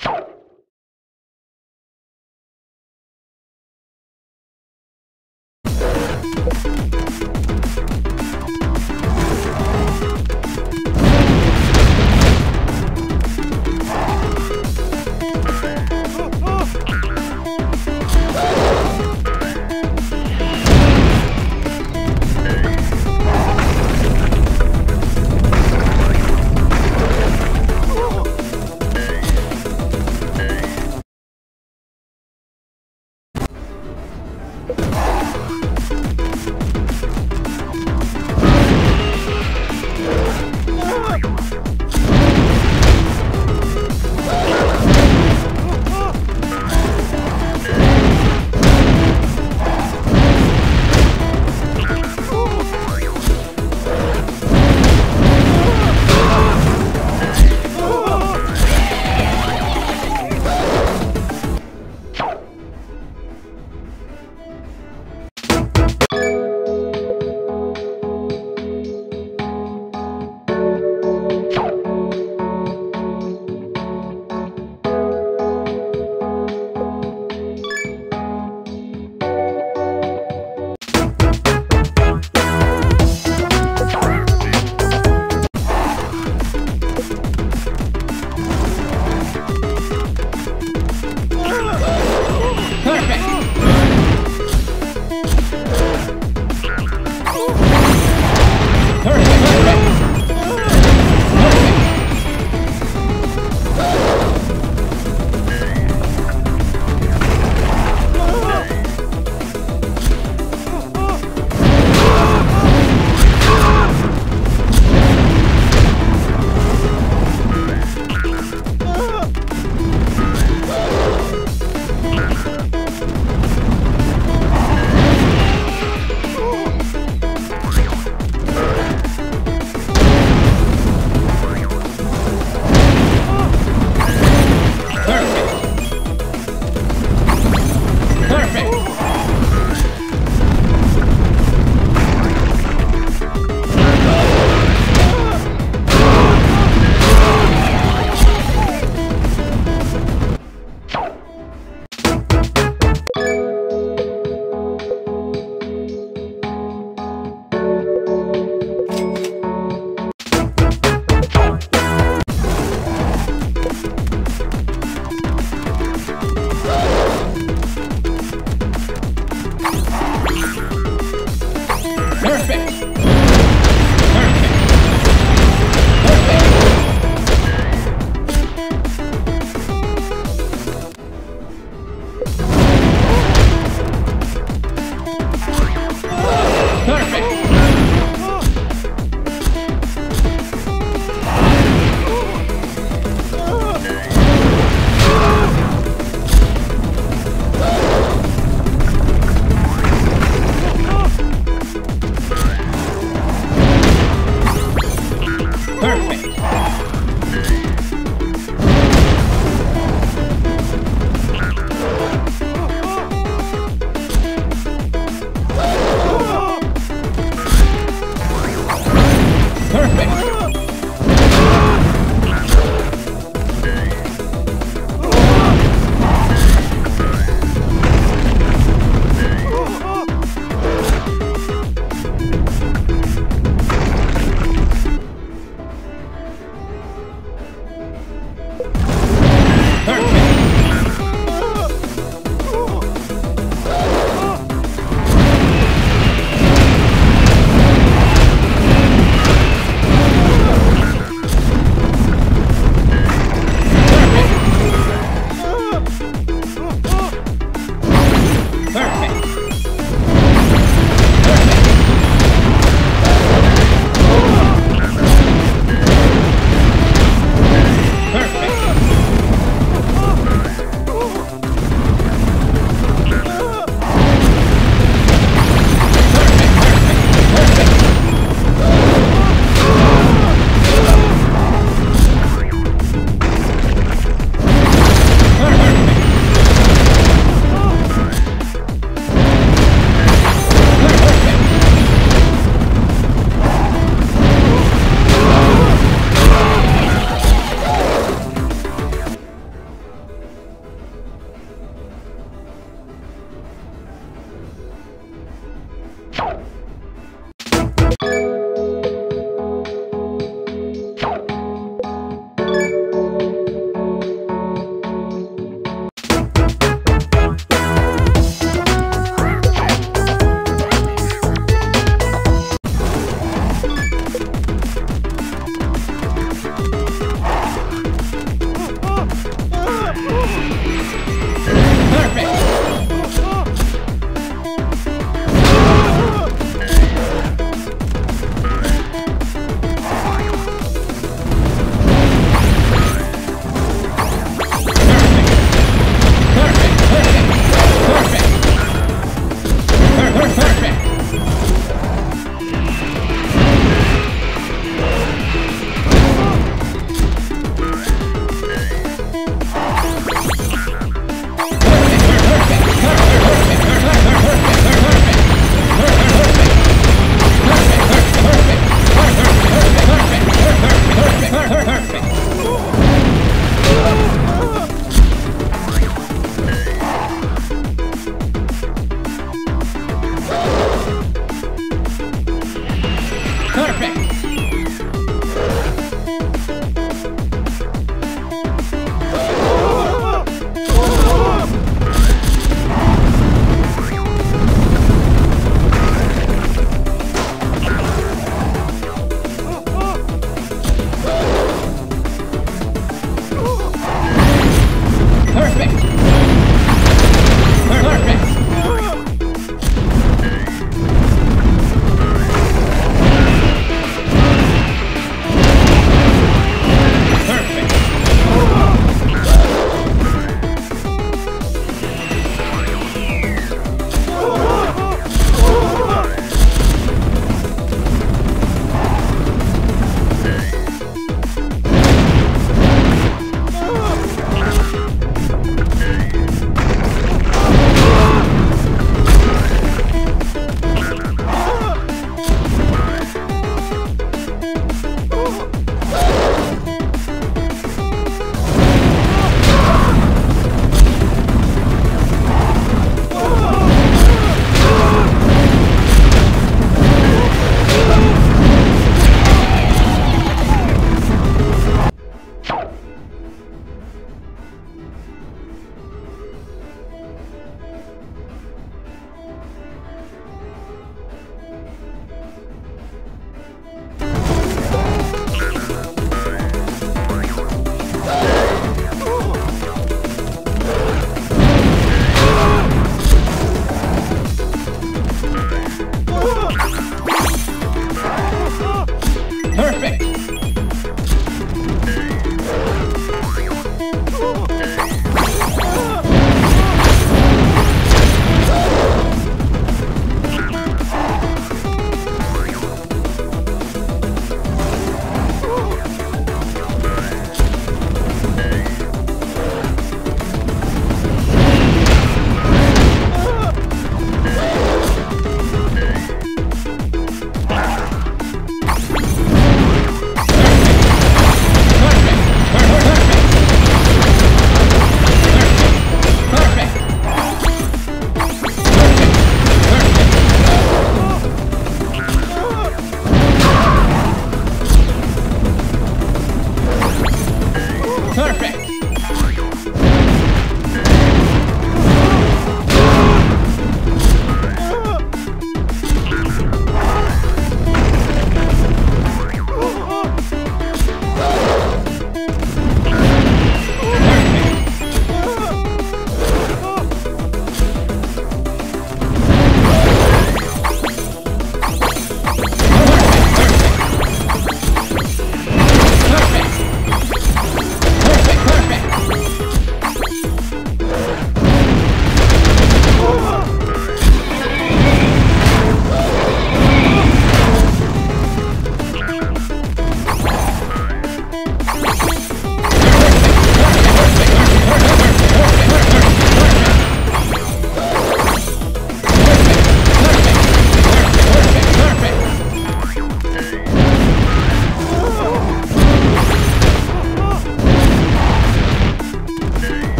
you